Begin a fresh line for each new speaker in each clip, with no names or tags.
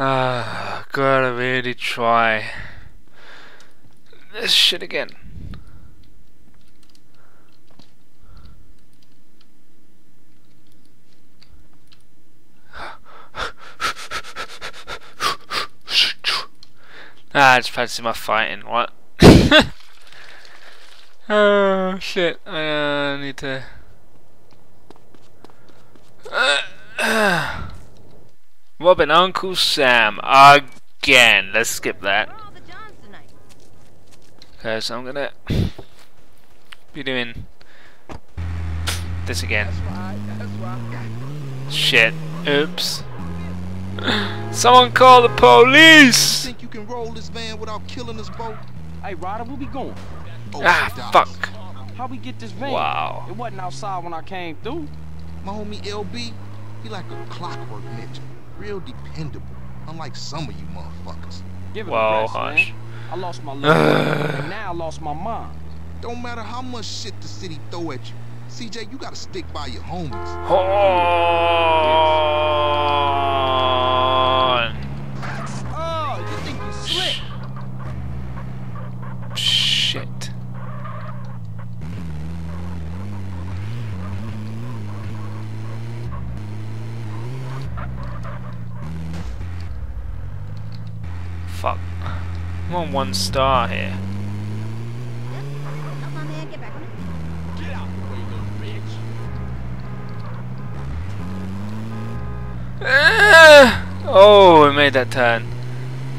Ah, gotta really try this shit again. Ah, I just fancy my fighting. What? oh shit! I uh, need to. Robbing, Uncle Sam again. Let's skip that. Okay, so I'm gonna be doing this again. Shit. Oops. Someone call the police!
Think you can roll this van without killing us both?
Hey, Ryder, where we going?
Oh,
Ah, fuck.
How we get this van?
Wow.
It wasn't outside when I came through.
My homie LB, he like a clockwork ninja. Real dependable. Unlike some of you motherfuckers.
Give it
Whoa,
a rest,
hush.
man. I lost my love, and now I lost my mind.
Don't matter how much shit the city throw at you. CJ, you gotta stick by your homies.
Hold on.
Oh, you think you slick?
Shit. Fuck. I'm on one star here. Ah! Oh, I made that turn.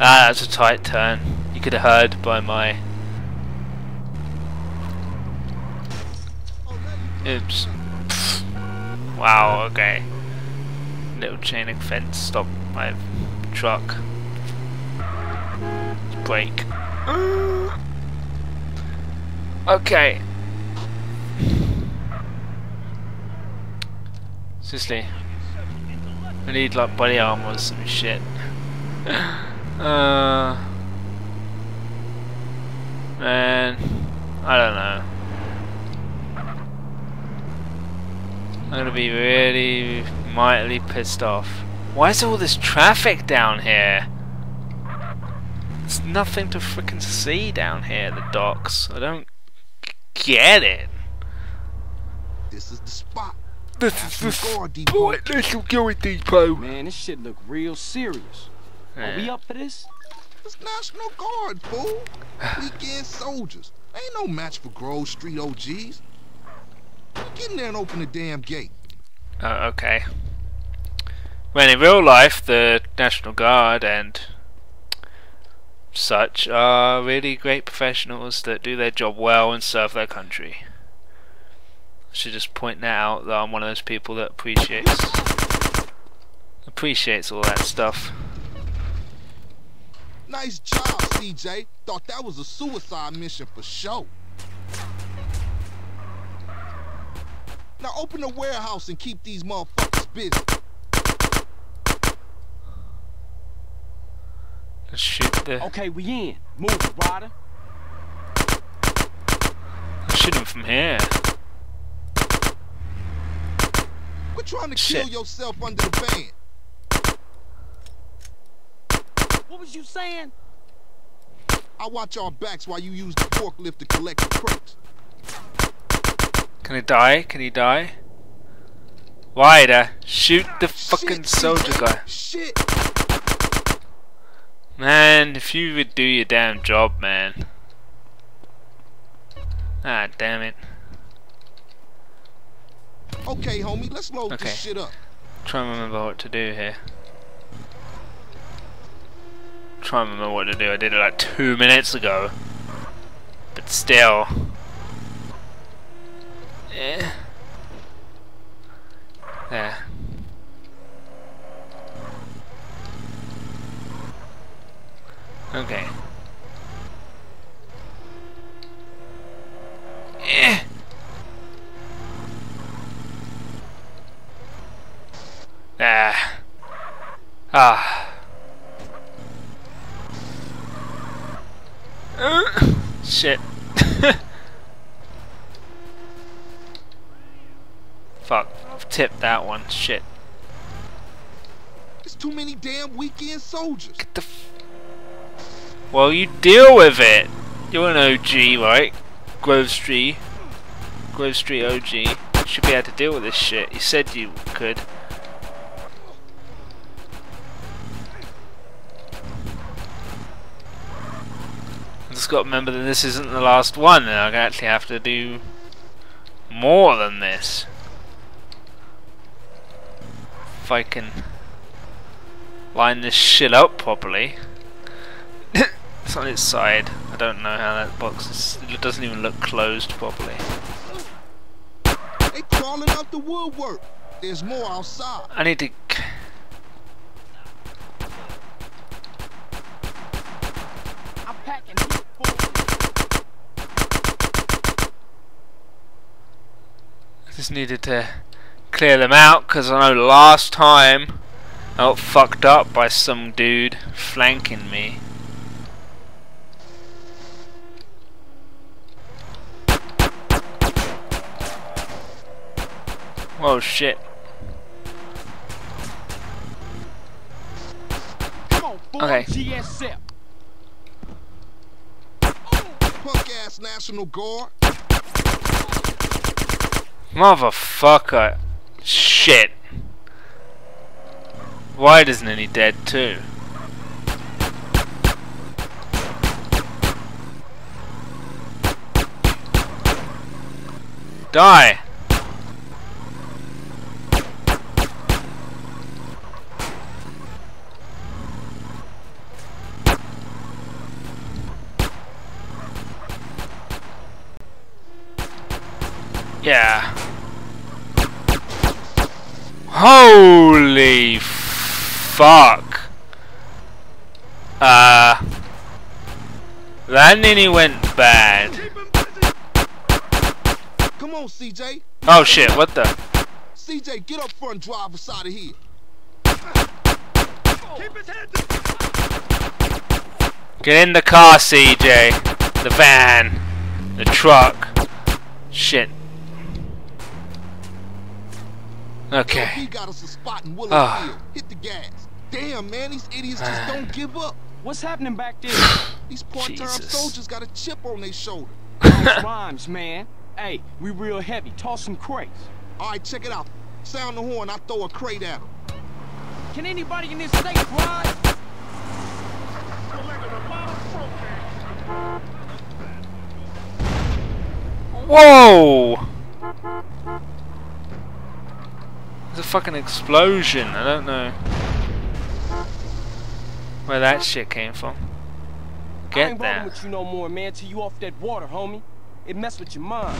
Ah, that's a tight turn. You could have heard by my. Oops. Wow, okay. Little chain link fence stopped my truck. Brake. Okay. Seriously. I need like body armor or some shit. uh, man, I don't know. I'm gonna be really mightily pissed off. Why is all this traffic down here? There's nothing to frickin' see down here, the docks. I don't get it.
This is the spot.
This
National
is the
Guard depot.
Boy, National Guard Depot.
Man, this shit look real serious. Are we up for this?
It's National Guard, fool. Weekend soldiers. Ain't no match for Grove Street OGs. Get in there and open the damn gate.
Oh, okay. When in real life, the National Guard and such are really great professionals that do their job well and serve their country. I should just point that out that I'm one of those people that appreciates appreciates all that stuff.
Nice job, CJ. Thought that was a suicide mission for sure. Now open the warehouse and keep these motherfuckers busy.
Let's shoot the uh,
Okay, we in. Move it, Ryder.
shoot him from here.
Quit trying to
Shit.
kill yourself under the van.
What was you saying?
I watch our backs while you use the forklift to collect the crates.
Can he die? Can he die? Ryder, shoot the fucking
Shit,
soldier guy.
Shit.
Man, if you would do your damn job, man. Ah, damn it.
Okay, homie, let's load
Okay.
this shit up.
Try and remember what to do here. Try and remember what to do. I did it like two minutes ago. But still. Eh. There. Okay. Eh. Ah. Ah. Uh, shit. Fuck. I've tip that one. Shit.
There's too many damn weekend soldiers.
Get the. Well, you deal with it. You're an OG, right? Grove Street. Grove Street OG. You should be able to deal with this shit. You said you could. I just got to remember that this isn't the last one, and I actually have to do more than this. If I can line this shit up properly. It's on its side. I don't know how that box is. It doesn't even look closed properly.
They crawling out the woodwork. There's more outside.
I need to.
I'm packing.
I just needed to clear them out because I know last time I got fucked up by some dude flanking me. Oh shit.
Come.
Okay.
GSF.
Punk ass National Guard.
Motherfucker. Shit. Why isn't any dead too? Die! Yeah. Holy fuck. Uh. That nearly went bad.
Come on, CJ.
Oh shit, what the?
CJ, get up front, drive us out of here.
Get in the car, CJ. The van. The truck. Shit. Okay.
He got us a spot in Willow
Ah.
Field. Hit the gas. Damn, man, these idiots just don't give up.
What's happening back there?
These part-time soldiers got a chip on their shoulder.
Those rhymes, man. Hey, we real heavy. Toss some crates.
All right, check it out. Sound the horn, I throw a crate at them.
Can anybody in this state ride?
Whoa! There's a fucking explosion. I don't know where that shit came from.
I
Get
ain't rolling
that.
with you no more, man, till you off that water, homie. It mess with your mind.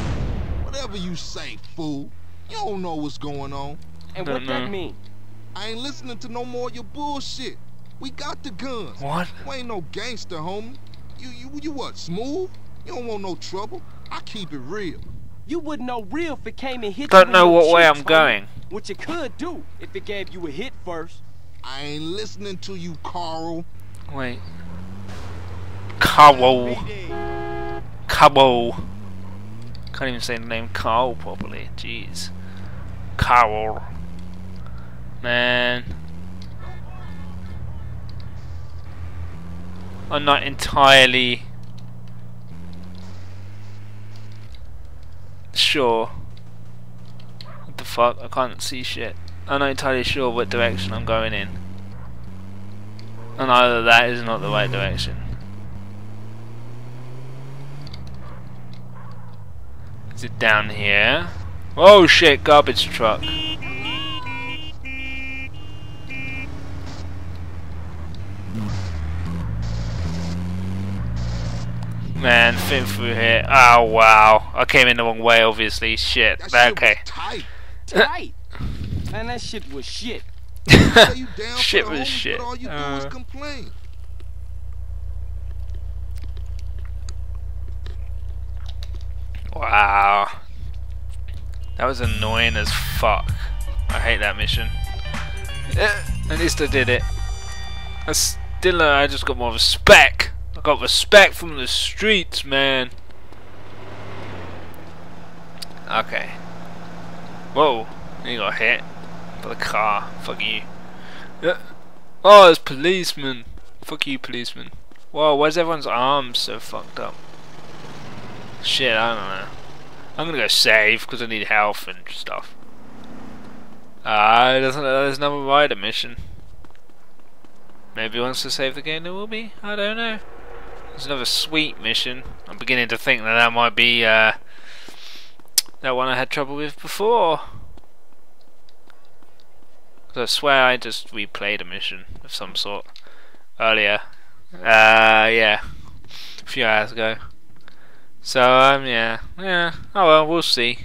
Whatever you say, fool. You don't know what's going on.
And
Don't
what that mean?
I ain't listening to no more of your bullshit. We got the guns.
What?
You ain't no gangster, homie. You, you, you what, smooth? You don't want no trouble. I keep it real.
You wouldn't know real if it came and hit
Don't
you
know what way I'm going.
Which it could do if it gave you a hit first.
I ain't listening to you, Carl.
Wait. Carl. Carl. Can't even say the name Carl properly. Jeez. Carl. Man. I'm not entirely sure. What the fuck? I can't see shit. I'm not entirely sure what direction I'm going in. And either that is not the right direction. Is it down here? Oh shit, garbage truck. Man, fit through here. Oh wow. I came in the wrong way obviously. Shit.
That shit
okay.
was tight.
Tight. Man, that shit was shit.
Say you down for
Shit was
homies,
shit.
All you do
Uh.
is complain.
Wow. That was annoying as fuck. I hate that mission. Eh, At least I did it. I still, uh, I just got more respect. I got respect from the streets, man. Okay. Whoa. You got hit by the car. Fuck you. Yeah. Oh, it's policeman. Fuck you, policeman. Whoa, why's everyone's arms so fucked up? Shit, I don't know. I'm gonna go save because I need health and stuff. Ah, uh, there's another Ryder mission. Maybe once to save the game there will be. I don't know. There's another sweet mission. I'm beginning to think that that might be uh, that one I had trouble with before. I swear I just replayed a mission of some sort earlier. Uh, yeah, a few hours ago. So um, yeah, yeah. Oh well, we'll see.